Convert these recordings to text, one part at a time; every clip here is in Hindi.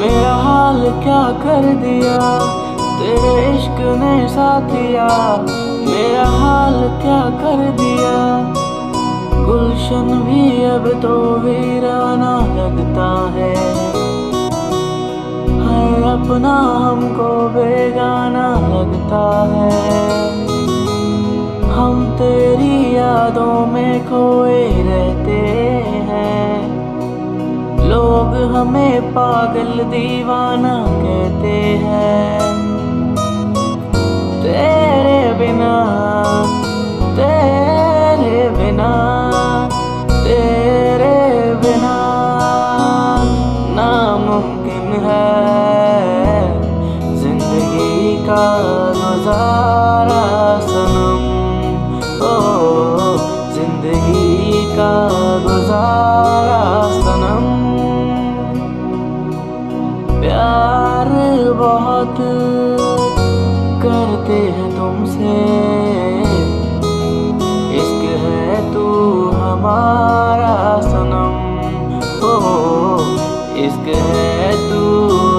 मेरा हाल क्या कर दिया? तेरे इश्क ने साथिया, मेरा हाल क्या कर दिया? गुलशन भी अब तो वीराना लगता है। हर अपना हमको बेगाना लगता है। हम तेरी यादों में खोए रहते हमें पागल दीवाना कहते हैं। तेरे बिना तेरे बिना तेरे बिना नामुमकिन है ज़िंदगी का गुजारा सनम बहुत करते हैं तुमसे। इश्क है तू हमारा सनम। हो, इश्क है तू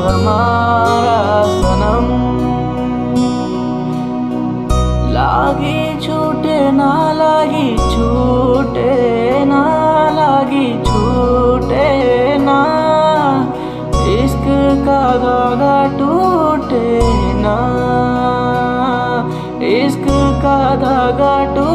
हमारा सनम। लागी छूटे ना, लागी छूटे ना, लागी छूटे ना। इश्क का धागा टूटे इश्क का धागा टूटे